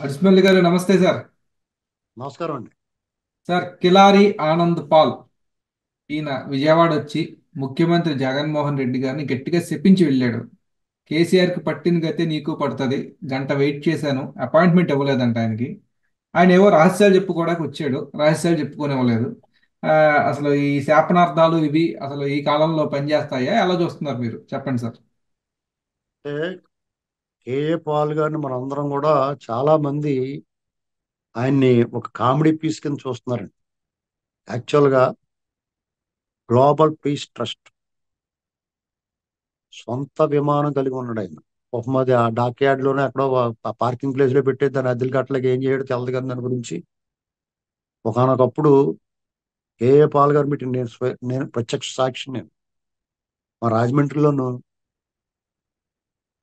అడిస్మల్లి గారు నమస్తే సార్. నమస్కారం అండి. సార్ కిలారి ఆనంద్ పాల్ ఈయన విజయవాడ వచ్చి ముఖ్యమంత్రి జగన్మోహన్ రెడ్డి గారిని గట్టిగా చెప్పించి వెళ్ళాడు. కేసీఆర్కి పట్టిన గతే నీకు పడుతుంది. గంట వెయిట్ చేశాను. అపాయింట్మెంట్ ఇవ్వలేదంట ఆయనకి. ఆయన ఏవో రహస్యాలు చెప్పుకోవడానికి వచ్చాడు. రహస్యాలు చెప్పుకొని ఇవ్వలేదు ఆ, అసలు ఈ శాపనార్థాలు ఇవి అసలు ఈ కాలంలో పనిచేస్తాయా? ఎలా చూస్తున్నారు మీరు? చెప్పండి సార్. కేఏ పాల్ గారిని మనందరం కూడా చాలా మంది ఆయన్ని ఒక కామెడీ పీస్ కింద చూస్తున్నారండి. యాక్చువల్గా గ్లోబల్ పీస్ ట్రస్ట్. సొంత విమానం కలిగి ఉన్నాడు ఆయన. పాపం అది ఆ డాక్ యార్డ్లోనే పార్కింగ్ ప్లేస్లో దాని అద్దెలు కట్టలేక ఏం చేయడం తెలదు కదా దాని గురించి. ఒకనొకప్పుడు కేఏ పాల్ గారు మీటింగ్ నేను నేను ప్రత్యక్ష సాక్షి నేను. మా రాజమండ్రిలోను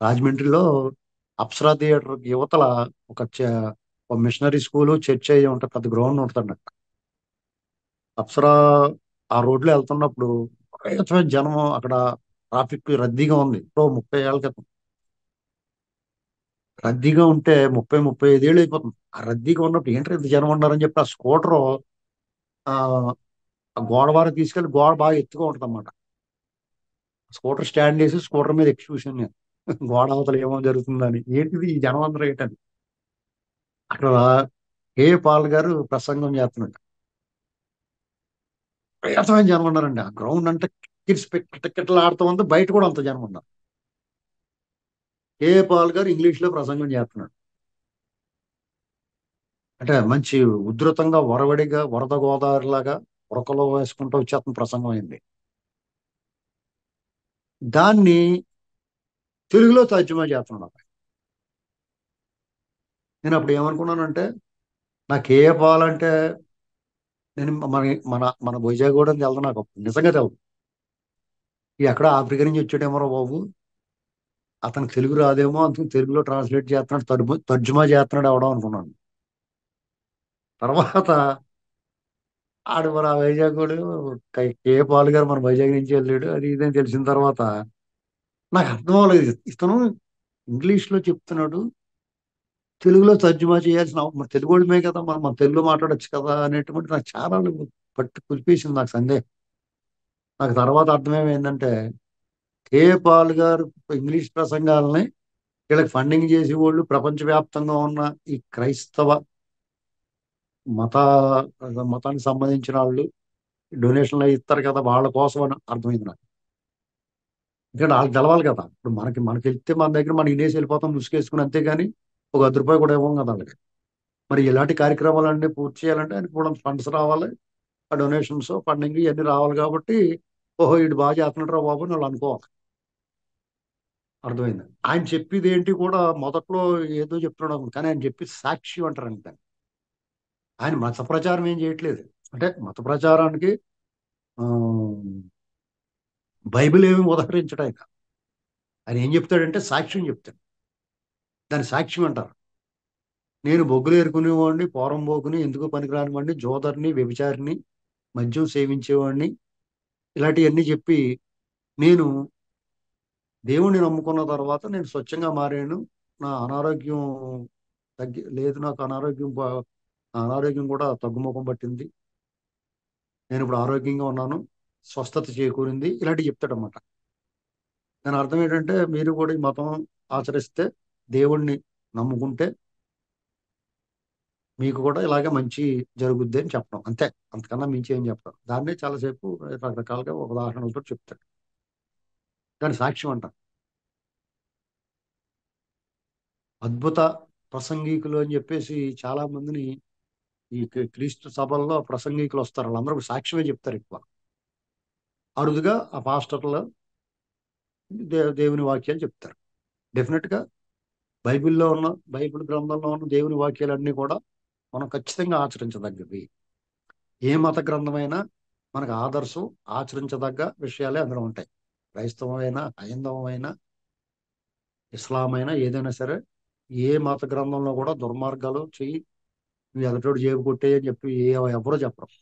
రాజమండ్రిలో అప్సరా థియేటర్ యువతల ఒక చ- ఒక మిషనరీ స్కూల్ చర్చ్ అయ్యి ఉంటుంది పెద్ద గ్రౌండ్ ఉంటుంది అక్కడ. అప్సరా ఆ రోడ్లో వెళ్తున్నప్పుడు జనం అక్కడ ట్రాఫిక్ రద్దీగా ఉంది. ఇప్పుడు ముప్పై ఏళ్ళ క్రితం. రద్దీగా ఉంటే ముప్పై ముప్పై ఐదేళ్ళు అయిపోతుంది. ఆ రద్దీగా ఉన్నప్పుడు ఏంటంటే ఇంత జనం ఉన్నారని చెప్పి ఆ స్కూటర్ ఆ గోడ వారు తీసుకెళ్ళి గోడ బాగా ఎత్తుగా ఉంటుంది అన్నమాట స్కూటర్ స్టాండ్ వేసి స్కూటర్ మీద ఎక్స్క్యూషన్ నేను గోడ అవతల ఏమో జరుగుతుందని. ఏంటిది ఈ జనం అందరూ ఏంటని అక్కడ ఏ పాల్ గారు ప్రసంగం చేస్తున్నాడు. విపరీతమైన జనం ఉన్నారండి ఆ గ్రౌండ్ అంటే కిడ్స్ ఆడుతూ ఉంది. బయట కూడా అంత జనం ఉన్నారు ఏ పాల్ గారు ఇంగ్లీష్లో ప్రసంగం చేస్తున్నాడు. అంటే మంచి ఉధృతంగా వరవడిగా వరద గోదావరి లాగా ఉరకలో వేసుకుంటూ వచ్చేస్తున్న ప్రసంగం అయింది. దాన్ని తెలుగులో తర్జుమా చేస్తున్నాడు అబ్బాయి. నేను అప్పుడు ఏమనుకున్నానంటే నాకు ఏ పాలంటే నేను మన మన మన భుజాగూడెం తెలుదు నాకు నిజంగా తెలుదు ఎక్కడ ఆఫ్రికా నుంచి వచ్చాడేమో బాబు? అతనికి తెలుగు రాదేమో అతను తెలుగులో ట్రాన్స్లేట్ చేస్తున్నాడు తర్జు తర్జుమా చేస్తున్నాడు అవడం అనుకున్నాను. తర్వాత ఆడు మన వైజాగ్ కూడా కే పాల్ గారు మన వైజాగ్ నుంచి వెళ్ళాడు అది ఇదని తెలిసిన తర్వాత నాకు అర్థం అవ్వలేదు ఇతను ఇంగ్లీష్లో చెప్తున్నాడు. తెలుగులో తర్జుమా చేయాల్సిన మన తెలుగు వాళ్ళమే కదా మనం మన తెలుగులో మాట్లాడొచ్చు కదా అనేటువంటి నాకు చాలా పట్టు కులిపేసింది నాకు సందేహం. నాకు తర్వాత అర్థమేమైందంటే కే. పాల్ గారు ఇంగ్లీష్ ప్రసంగాలని వీళ్ళకి ఫండింగ్ చేసే వాళ్ళు ప్రపంచవ్యాప్తంగా ఉన్న ఈ క్రైస్తవ మత మతానికి సంబంధించిన వాళ్ళు డొనేషన్లు ఇస్తారు కదా వాళ్ళ కోసం అని అర్థమైంది నాకు. ఎందుకంటే వాళ్ళకి తెలవాలి కదా. ఇప్పుడు మనకి మనకి వెళ్తే మన దగ్గర మనం ఇనేసి వెళ్ళిపోతాం ముసుకేసుకుని అంతేగాని ఒక అర్ధ రూపాయి కూడా ఇవ్వం కదా వాళ్ళకి. మరి ఇలాంటి కార్యక్రమాలన్నీ పూర్తి చేయాలంటే ఆయనకి కూడా ఫండ్స్ రావాలి. ఆ డొనేషన్స్ ఫండింగ్ ఇవన్నీ రావాలి కాబట్టి ఓహో ఇటు బాగా చేస్తున్నాడు రా బాబు వాళ్ళు అనుకోవాలి. అర్థమైంది? ఆయన చెప్పేది ఏంటి కూడా మొదట్లో ఏదో చెప్తున్నాడు కానీ ఆయన చెప్పి సాక్షి అంటారండి దాన్ని. ఆయన మత ప్రచారం ఏం చేయట్లేదు. అంటే మత ప్రచారానికి బైబిల్ ఏమి ఉదహరించడు ఆయన ఆయన ఏం చెప్తాడంటే సాక్ష్యం చెప్తాడు. దాన్ని సాక్ష్యం అంటారు. నేను బొగ్గులు ఏరుకునేవాడిని పోరం పోకుని ఎందుకు పనికిరానివాడిని జోదర్ని వ్యభిచారిని మద్యం సేవించేవాడిని ఇలాంటివన్నీ చెప్పి నేను దేవుణ్ణి నమ్ముకున్న తర్వాత నేను స్వచ్ఛంగా మారాను. నా అనారోగ్యం తగ్గి లేదు నాకు అనారోగ్యం నా అనారోగ్యం కూడా తగ్గుముఖం పట్టింది. నేను ఇప్పుడు ఆరోగ్యంగా ఉన్నాను. స్వస్థత చేకూరింది. ఇలాంటివి చెప్తాడనమాట దాని అర్థం ఏంటంటే మీరు కూడా ఈ మతం ఆచరిస్తే దేవుణ్ణి నమ్ముకుంటే మీకు కూడా ఇలాగే మంచి జరుగుద్ది అని చెప్పడం. అంతే. అంతకన్నా మించి ఏం చెప్పడం. దాన్నే చాలాసేపు రకరకాలుగా ఒక ఉదాహరణలతో చెప్తాడు. దాని సాక్ష్యం అంట. అద్భుత ప్రసంగికులు అని చెప్పేసి చాలా మందిని ఈ క్రీస్తు సభల్లో ప్రసంగికులు వస్తారు. వాళ్ళందరూ సాక్ష్యమే చెప్తారు ఎక్కువ. అరుదుగా ఆ పాస్టర్లు దే దేవుని వాక్యాలు చెప్తారు. డెఫినెట్గా బైబిల్లో ఉన్న బైబిల్ గ్రంథంలో ఉన్న దేవుని వాక్యాలన్నీ కూడా మనం ఖచ్చితంగా ఆచరించదగ్గవి. ఏ మత గ్రంథమైనా మనకు ఆదర్శం ఆచరించదగ్గ విషయాలే అందులో ఉంటాయి. క్రైస్తవమైనా హైందవమైనా ఇస్లాం అయినా ఏదైనా సరే ఏ మత గ్రంథంలో కూడా దుర్మార్గాలు చెయ్యి నువ్వు ఎదటోడు చేయకొట్టేయని చెప్పి ఏ ఎవరో చెప్పరు.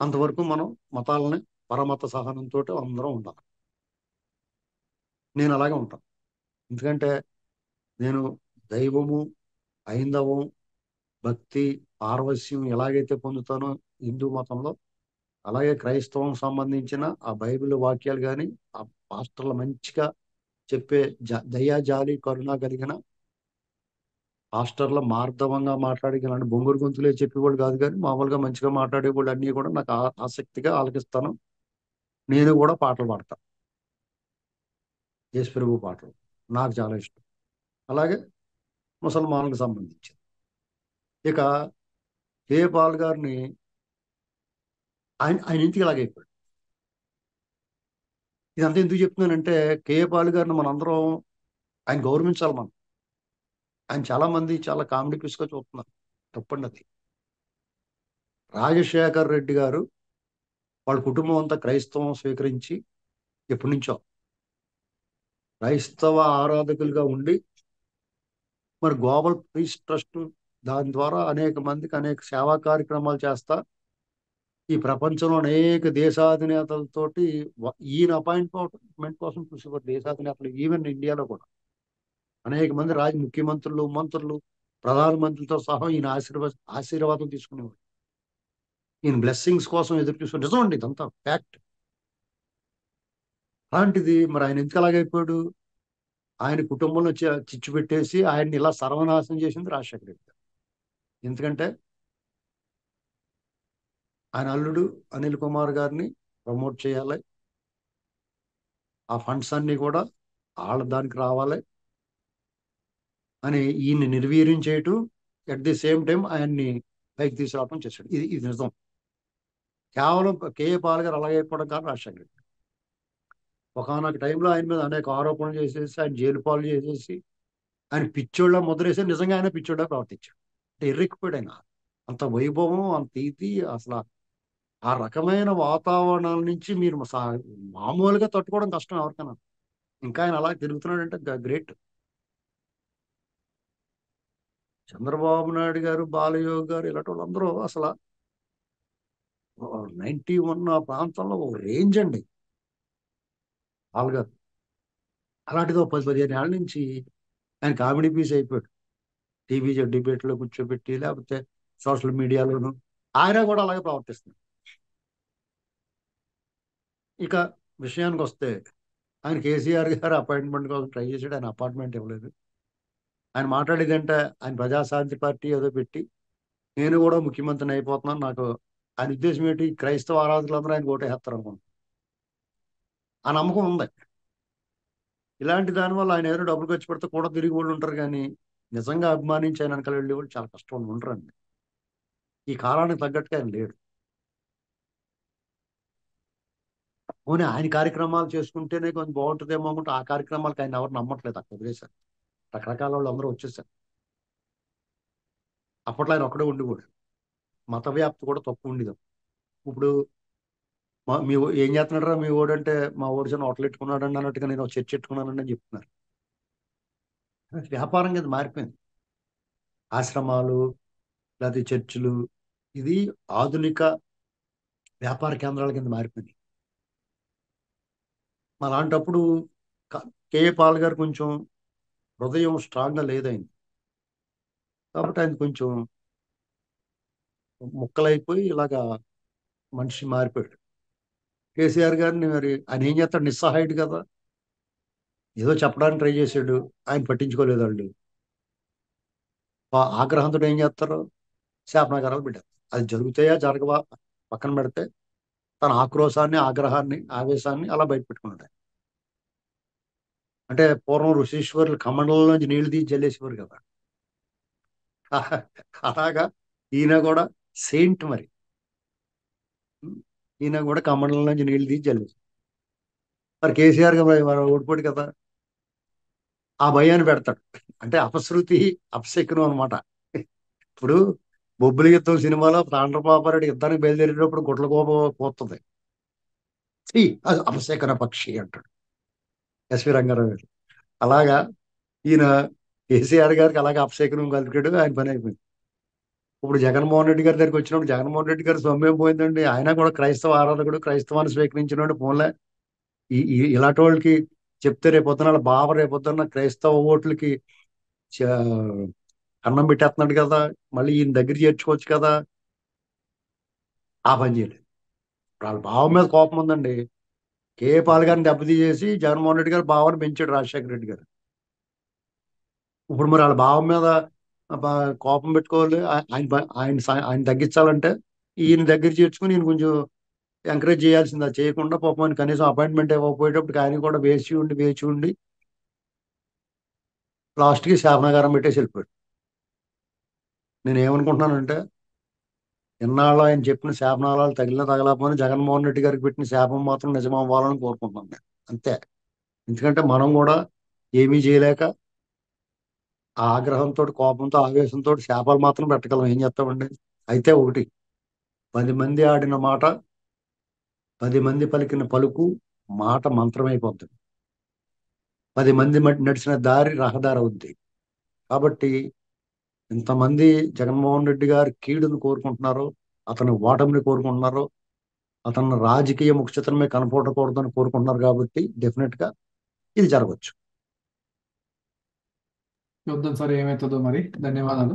అంతవరకు మనం మతాలని పరమత సహనంతో అందరం ఉండాలి. నేను అలాగే ఉంటాను. ఎందుకంటే నేను దైవము హైందవం భక్తి పార్వశ్యం ఎలాగైతే పొందుతానో హిందూ మతంలో అలాగే క్రైస్తవం సంబంధించిన ఆ బైబిల్ వాక్యాలు కానీ ఆ పాస్టర్లు మంచిగా చెప్పే జ దయా జాలి కరుణ కలిగిన పాస్టర్ల మార్ధవంగా అలాంటి బొంగురు గొంతులే చెప్పేవాళ్ళు కాదు కానీ మామూలుగా మంచిగా మాట్లాడేవాళ్ళు అన్నీ కూడా నాకు ఆసక్తిగా ఆలకిస్తాను. నేను కూడా పాటలు పాడతాను యేసు ప్రభు పాటలు నాకు చాలా ఇష్టం. అలాగే ముసల్మాన్లకు సంబంధించింది. ఇక ఏ పాల్ గారిని ఆయన ఆయన ఇంటికి ఇలాగైపోయాడు ఇదంతా ఎందుకు చెప్తున్నానంటే కేఏ పాల్ గారిని మనందరం ఆయన గౌరవించాలి మనం. ఆయన చాలా మంది చాలా కామెడీ పీస్గా చూస్తున్నారు తప్పండి అది. రాజశేఖర్ రెడ్డి గారు వాళ్ళ కుటుంబం అంతా క్రైస్తవం స్వీకరించి ఎప్పటి నుంచో క్రైస్తవ ఆరాధకులుగా ఉండి మరి గ్లోబల్ పీస్ ట్రస్ట్ దాని ద్వారా అనేక మందికి అనేక సేవా కార్యక్రమాలు చేస్తా ఈ ప్రపంచంలో అనేక దేశాధినేతలతోటి ఈయన అపాయింట్మెంట్ కోసం చూసేవారు దేశాధినేతలు ఈవెన్ ఇండియాలో కూడా. అనేక మంది రాజ ముఖ్యమంత్రులు మంత్రులు ప్రధానమంత్రులతో సహా ఈయన ఆశీర్వా ఆశీర్వాదం తీసుకునేవాడు. ఈయన బ్లెస్సింగ్స్ కోసం ఎదురు చూసుకుని నిజం అండి ఇదంతా ఫ్యాక్ట్ అలాంటిది మరి ఆయన ఎందుకు అలాగైపోయాడు ఆయన కుటుంబంలో చిచ్చు పెట్టేసి ఆయన్ని ఇలా సర్వనాశనం చేసింది రాజశేఖర రెడ్డి ఎందుకంటే ఆయన అల్లుడు అనిల్ కుమార్ గారిని ప్రమోట్ చేయాలి. ఆ ఫండ్స్ అన్ని కూడా వాళ్ళ దానికి రావాలి. అని ఈయన్ని నిర్వీర్యం చేయటం అట్ ది సేమ్ టైం ఆయన్ని పైకి తీసుకురావడం చేశాడు. ఇది ఇది నిజం. కేవలం కేఏ పాల్ గారు అలాగే అయిపోవడం కానీ రాజశేఖర రెడ్డి. ఒకనొక టైంలో ఆయన మీద అనేక ఆరోపణలు చేసేసి ఆయన జైలు పాలు చేసేసి ఆయన పిచ్చోళ్ళ ముద్రేసి నిజంగా ఆయన పిచ్చోళ్ళ ప్రవర్తించాడు. అంటే ఎర్రెక్కిపోయాడు ఆయన. అంత వైభవం అంత ఇది అసలు ఆ రకమైన వాతావరణాల నుంచి మీరు సా- మామూలుగా తట్టుకోవడం కష్టం ఎవరికైనా. ఇంకా ఆయన అలా తిరుగుతున్నాడంటే గ్రేట్ చంద్రబాబు నాయుడు గారు బాలయోగి గారు ఇలాంటి వాళ్ళందరూ అసలు నైన్టీ వన్ ఆ ప్రాంతంలో ఒక రేంజ్ అండి. గారు అలాంటిదో పది పదిహేను ఏళ్ళ నుంచి ఆయన కామెడీ పీస్ అయిపోయాడు. టీవీ డిబేట్లో కూర్చోబెట్టి లేకపోతే సోషల్ మీడియాలోను ఆయన కూడా అలాగే ప్రవర్తిస్తుంది ఇక విషయానికి వస్తే ఆయన కేసీఆర్ గారు అపాయింట్మెంట్ కోసం ట్రై చేశాడు ఆయన అపార్ట్మెంట్ ఇవ్వలేదు. ఆయన మాట్లాడేది అంటే ఆయన ప్రజాశాంతి పార్టీ ఏదో పెట్టి నేను కూడా ముఖ్యమంత్రిని అయిపోతున్నాను నాకు ఆయన ఉద్దేశం ఏంటి? క్రైస్తవ ఆరాధకులందరూ ఆయన ఓటేస్తారు అనుకుంటున్నాను ఆ నమ్మకం ఉంది. ఇలాంటి దానివల్ల ఆయన ఏదో డబ్బులు ఖర్చు పెడితే కూడా తిరిగి వాళ్ళు ఉంటారు కానీ నిజంగా అభిమానించి ఆయన వెనకాల వెళ్ళే వాళ్ళు చాలా కష్టం ఉంటారండి ఈ కాలానికి తగ్గట్టుగా ఆయన లేడు. పోనీ ఆయన కార్యక్రమాలు చేసుకుంటేనే కొంచెం బాగుంటుందేమో అనుకుంటే ఆ కార్యక్రమాలకు ఆయన ఎవరు నమ్మట్లేదు అక్కడ వదిలేశారు రకరకాల వాళ్ళు అందరూ వచ్చేసారు. అప్పట్లో ఆయన ఒక్కడే ఉండి కూడా మత వ్యాప్తి కూడా తక్కువ ఉండేది ఇప్పుడు మా మీ ఏం చేస్తున్నాడరా మీ ఓడంటే మా ఓడి చిన్న హోటల్ పెట్టుకున్నాడండి అన్నట్టుగా నేను చర్చ చర్చ్ పెట్టుకున్నానండి అని చెప్తున్నారు. వ్యాపారం కింద మారిపోయింది. ఆశ్రమాలు లేకపోతే చర్చిలు ఇది ఆధునిక వ్యాపార కేంద్రాల కింద మారిపోయింది. అలాంటప్పుడు లాంటప్పుడు కేఏ పాల్ గారు కొంచెం హృదయం స్ట్రాంగ్గా లేదైంది. కాబట్టి ఆయన కొంచెం ముక్కలైపోయి ఇలాగా మనిషి మారిపోయాడు. కేసీఆర్ గారిని మరి ఆయన ఏం చేస్తాడు? నిస్సహాయుడు కదా. ఏదో చెప్పడానికి ట్రై చేశాడు. ఆయన పట్టించుకోలేదు వాళ్ళు. ఆగ్రహంతో ఏం చేస్తారు? శాపనాగారాలు పెట్టారు అది జరుగుతాయా? జరగవా? పక్కన పెడితే తన ఆక్రోశాన్ని ఆగ్రహాన్ని ఆవేశాన్ని అలా బయట పెట్టుకున్నాడు ఆయన. అంటే పూర్వం ఋషీశ్వరులు కమండలంలోంచి నీళ్ళు తీసి జల్లేసేవారు కదా. అలాగా ఈయన కూడా సెయింట్ మరి. ఈయన కూడా కమండలంలోంచి నీళ్ళు తీసి జల్లేసి మరి కేసీఆర్ మరి ఓడిపోడు కదా. ఆ భయాన్ని పెడతాడు. అంటే అపశృతి అపశకునం అనమాట ఇప్పుడు బొబ్బులి యుద్ధం సినిమాలో తాండ్రపాపారెడ్డి యుద్ధానికి బయలుదేరేటప్పుడు గుట్ల కోప పోతుంది అది అపశకన పక్షి అంటాడు. ఎస్వి రంగారావు గారు. అలాగా ఈయన కేసీఆర్ గారికి అలాగే అపశకనం కలిపాడు ఆయన పని అయిపోయింది. ఇప్పుడు జగన్మోహన్ రెడ్డి గారి దగ్గరికి వచ్చినప్పుడు జగన్మోహన్ రెడ్డి గారి సొమ్మేం పోయిందండి. ఆయన కూడా క్రైస్తవ ఆరాధకుడు క్రైస్తవాన్ని స్వీకరించినోడు ఫోన్లే ఈ ఇలాంటి వాళ్ళకి చెప్తే రేపొద్దున వాళ్ళ బావ రేపొద్దున క్రైస్తవ ఓట్లకి చ- అన్నం పెట్టేస్తున్నాడు కదా మళ్ళీ ఈయన దగ్గర చేర్చుకోవచ్చు కదా. ఆ పని చేయలేదు. వాళ్ళ బావ మీద కోపం ఉందండి. కే పాల్ గారిని దెబ్బతీసేసి జగన్మోహన్ రెడ్డి గారు బావని పెంచాడు రాజశేఖర రెడ్డి గారు. ఇప్పుడు మరి వాళ్ళ భావం మీద బా- కోపం పెట్టుకోవాలి. ఆయన ఆయన ఆయన తగ్గించాలంటే ఈయన దగ్గర చేర్చుకుని ఈయన కొంచెం ఎంకరేజ్ చేయాల్సింది. అది చేయకుండా పాపం ఆయన కనీసం అపాయింట్మెంట్ ఇవ్వకపోయేటప్పుడు ఆయన కూడా వేచి ఉండి వేచి ఉండి లాస్ట్కి శాపనగారం పెట్టేసి వెళ్ళిపోయాడు. నేను ఏమనుకుంటున్నానంటే ఇన్నాళ్ళు ఆయన చెప్పిన శాపనాళాలు తగిలిన తగలకపోయినా జగన్మోహన్ రెడ్డి గారికి పెట్టిన శాపం మాత్రం నిజమవ్వాలని కోరుకుంటున్నాను నేను అంతే. ఎందుకంటే మనం కూడా ఏమీ చేయలేక ఆ ఆగ్రహంతో కోపంతో ఆవేశంతో శాపాలు మాత్రం పెట్టగలం. ఏం చేస్తామండి? అయితే ఒకటి పది మంది ఆడిన మాట పది మంది పలికిన పలుకు మాట మంత్రమైపోతుంది పది మంది నడిచిన దారి రహదారి అవుద్ది. కాబట్టి ఇంతమంది జగన్మోహన్ రెడ్డి గారి కీడును కోరుకుంటున్నారు అతని ఓటమిని కోరుకుంటున్నారు అతను రాజకీయ ముఖ్యతనమే కనపడకూడదని కోరుకుంటున్నారు కాబట్టి డెఫినెట్గా ఇది జరగవచ్చు. చూద్దాం సార్ ఏమవుతుందో మరి. ధన్యవాదాలు.